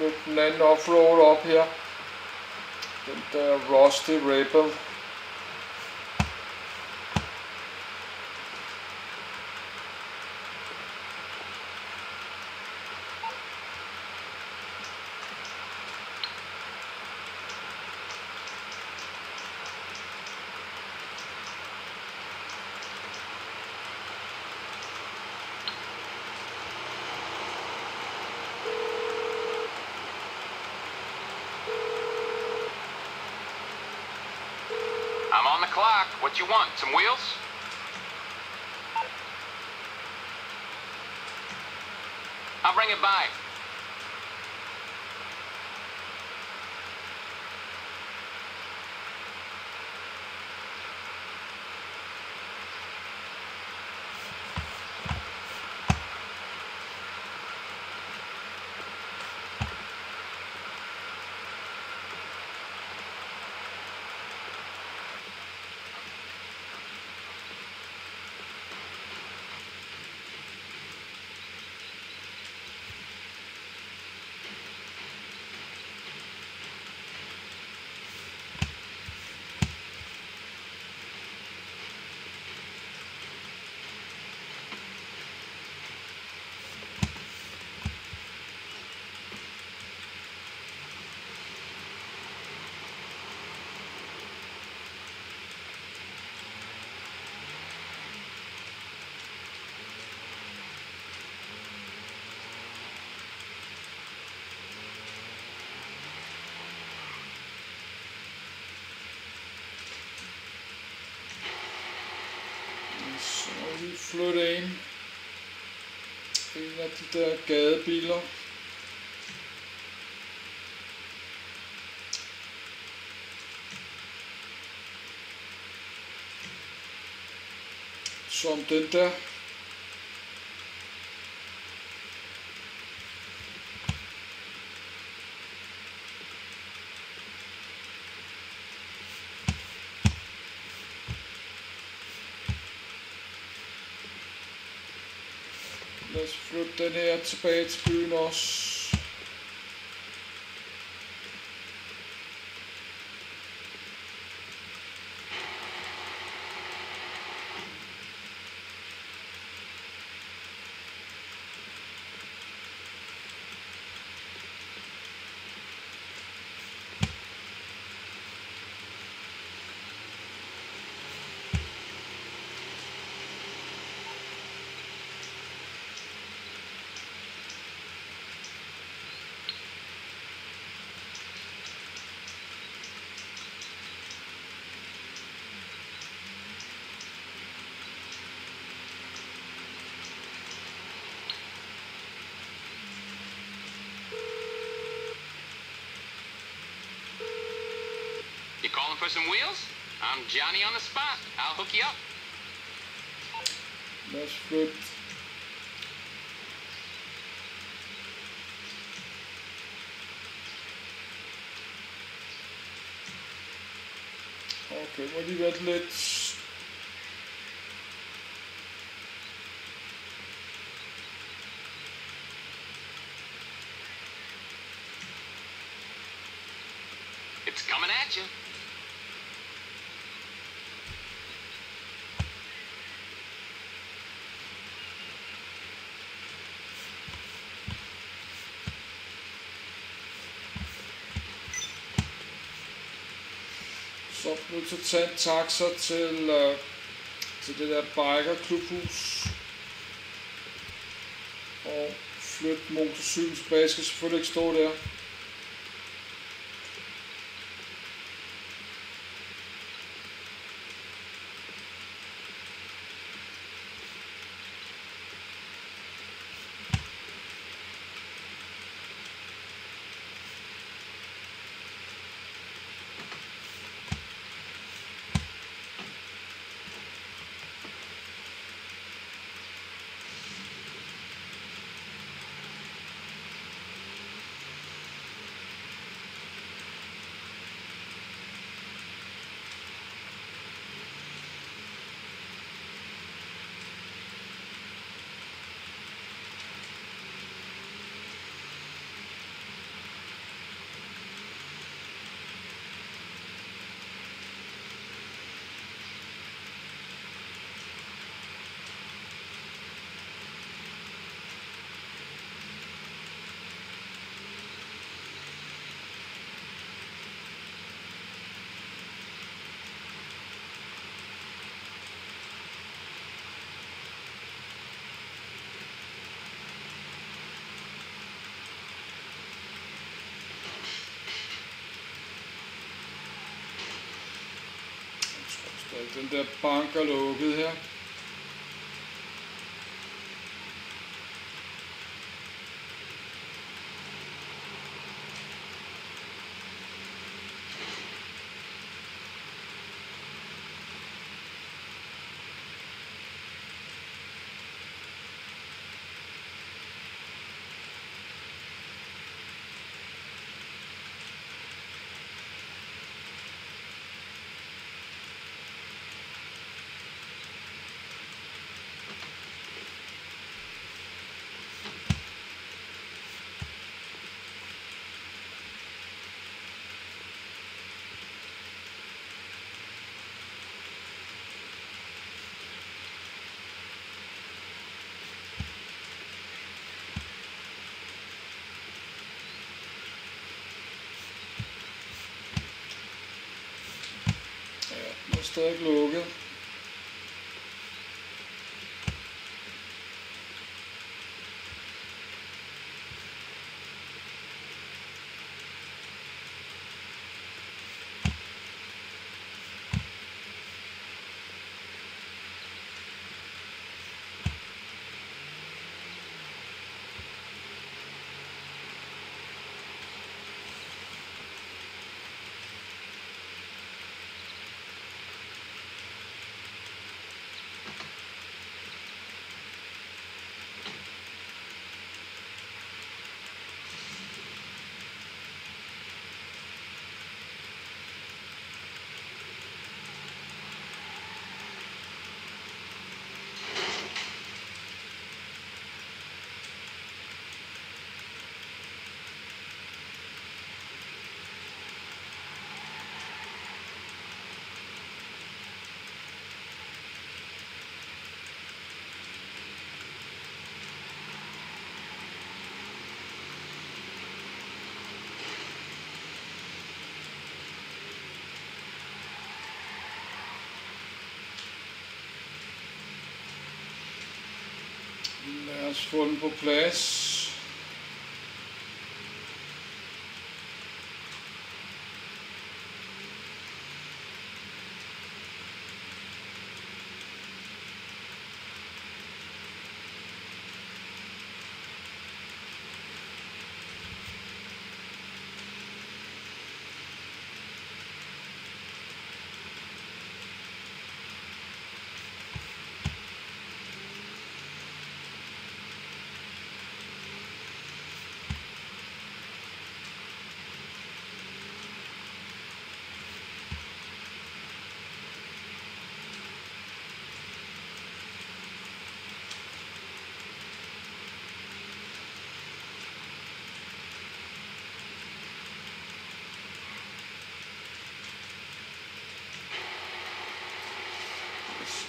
Så lad os flytte den anden offroad op her. Den der Rusty Rebel. What you want? Some wheels? I'll bring it by. Flytte ind. En af de der gadebiler. Som den der. Lad os flytte den her tilbage til byen også. For some wheels? I'm Johnny on the spot. I'll hook you up. Os flytte. Okay, må lige vente lidt. It's Så nødt til at tage en taxa til, øh, til det der bikerklubhus. Og flytte motorcyklen tilbage. Jeg skal selvfølgelig ikke stå der. Den der bank er lukket her. Ja, den er stadig lukket.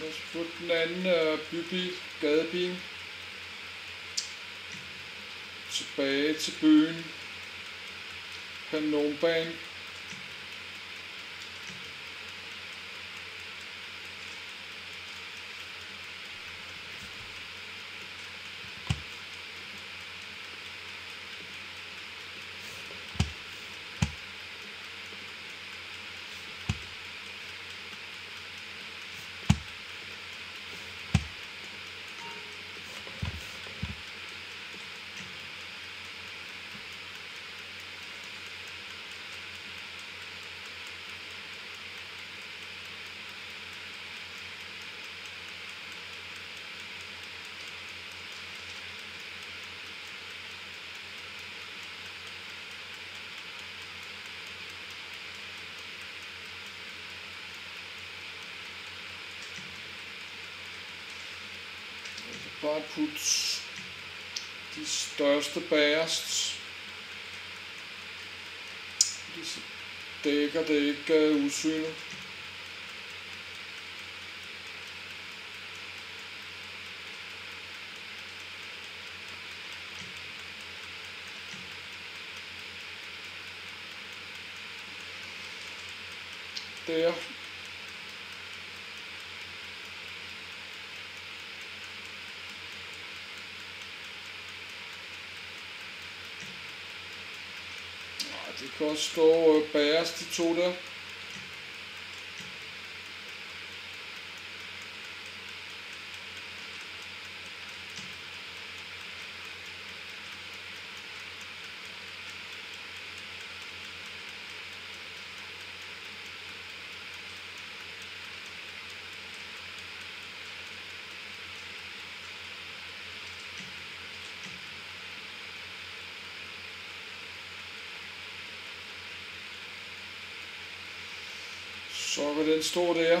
Lad os putte den anden øh, bybil, gadebil. Tilbage til byen. Kanonbane. Bare putte de største bagerst. Fordi så dækker det ikke øh, uh, udsynet. Der. Nej, det kan også stå øh, bæres, de to der. Så vil den stå der.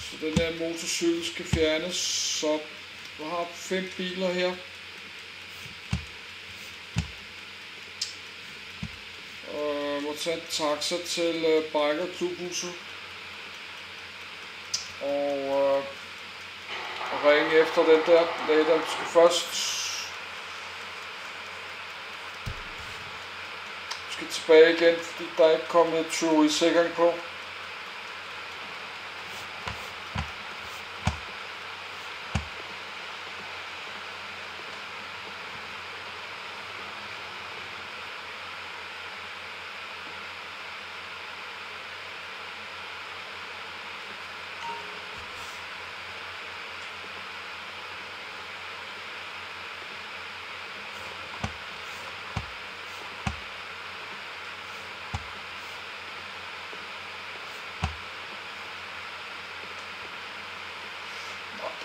Så den der motorcykel skal fjernes, så vi har fem biler her. Og må tage en taxa til øh, Biker Klubhuset. Og øh, ringe efter den der. Nej, den skal først skal tilbage igen, fordi der er ikke kommet true i sikring på.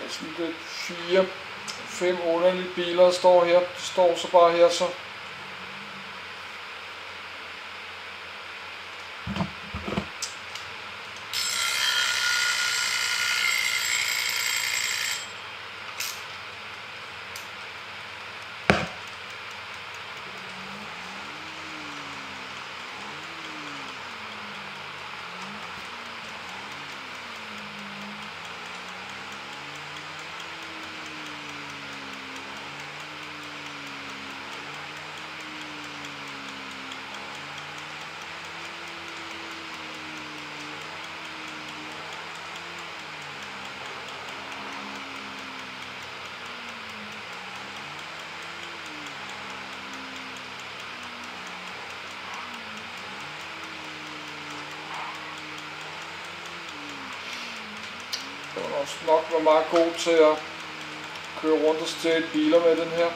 Der er sådan lidt fire, fem underlige biler, der står her. De står så bare her så. Også nok være meget god til at køre rundt og stjæle biler med den her.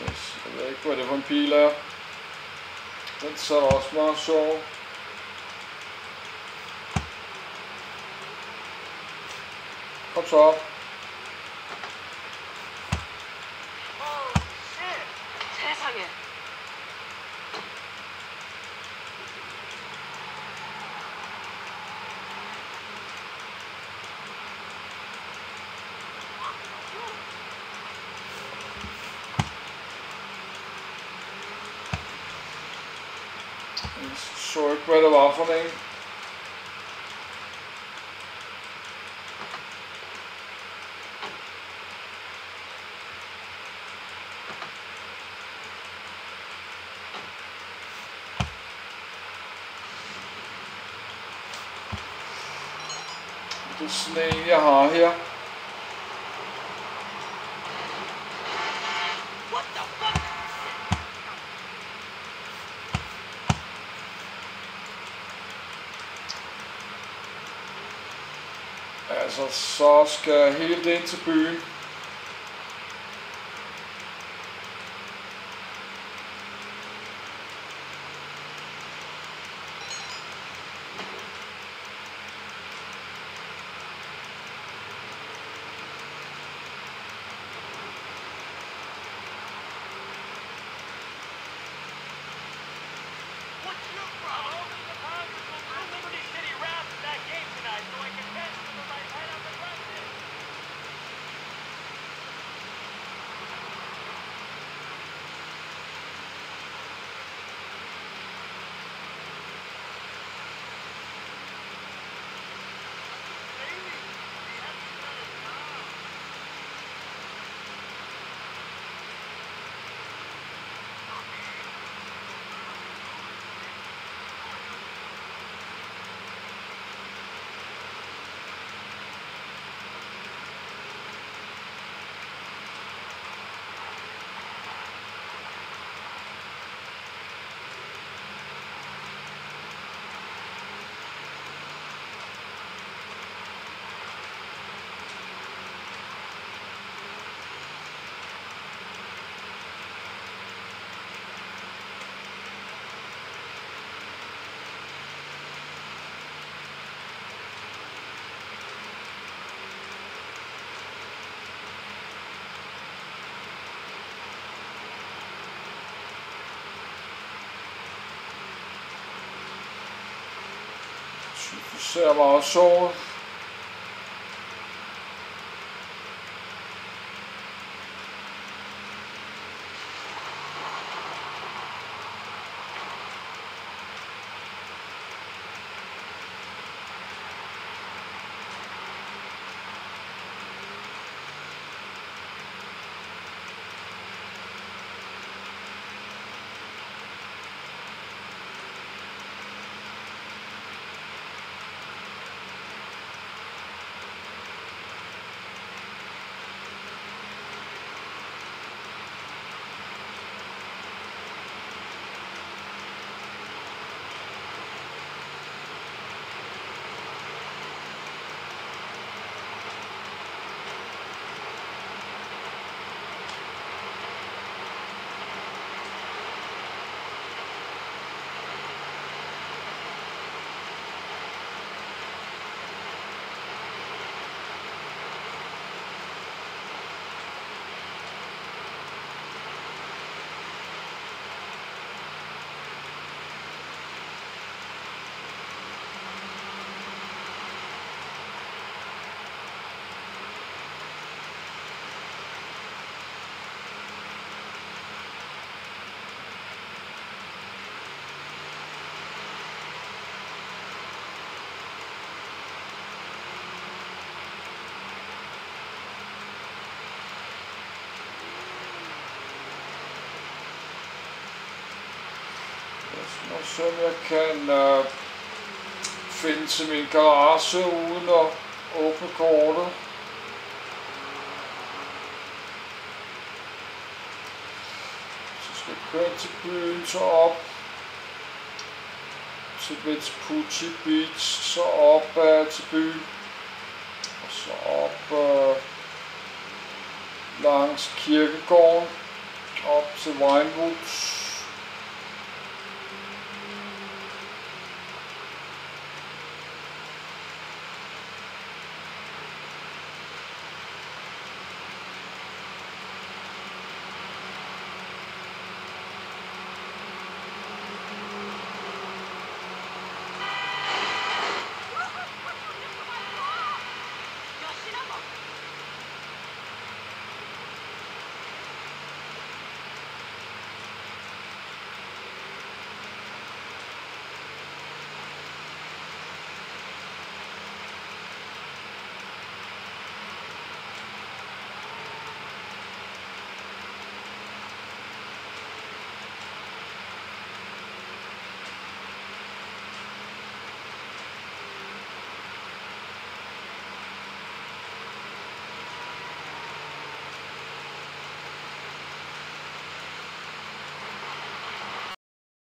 Yes, Jeg ved ikke, hvad det for en bil er. Den så også meget sjov. Kom så Jeg så ikke, hvad det var for en. Det er sådan en, jeg har her. What the fuck? Altså, så skal jeg det ind til byen. Så. Jeg var også såret. Som jeg kan øh, finde til min garage uden at åbne kortet. Så skal jeg køre til byen, så op til Vespucci Beach, så op øh, til byen, og så op øh, langs kirkegården, op til Winewood,